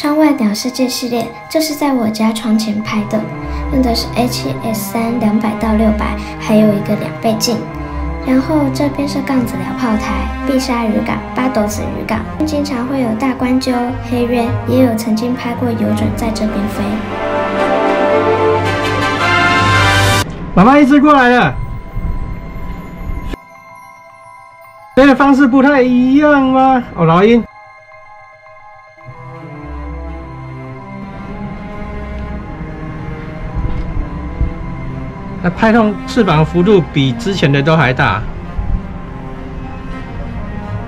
窗外鸟世界系列，这是在我家窗前拍的，用的是 A7S 两百到六百，还有一个两倍镜。然后这边是杠子寮炮台、碧沙渔港、八斗子渔港，经常会有大冠鸠、黑鸢，也有曾经拍过游隼在这边飞。妈妈一只过来了，飞的方式不太一样吗？哦，老鹰。那拍动翅膀幅度比之前的都还大，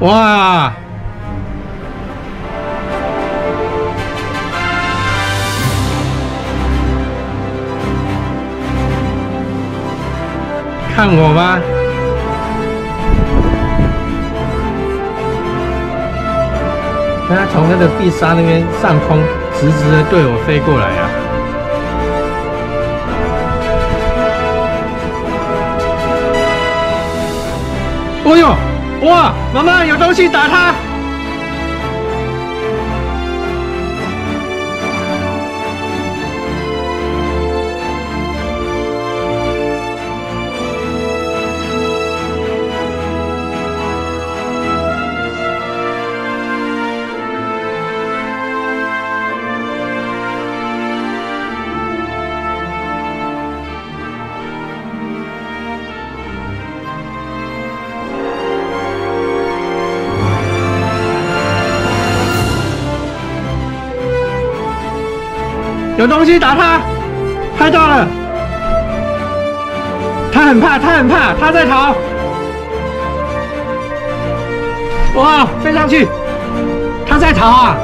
哇！看我吧，它从那个碧沙那边上空直直的对我飞过来啊！哎呦，哇！妈妈有东西打他。有东西打他，拍到了，他很怕，他很怕，他在逃。哇，飞上去，他在逃啊！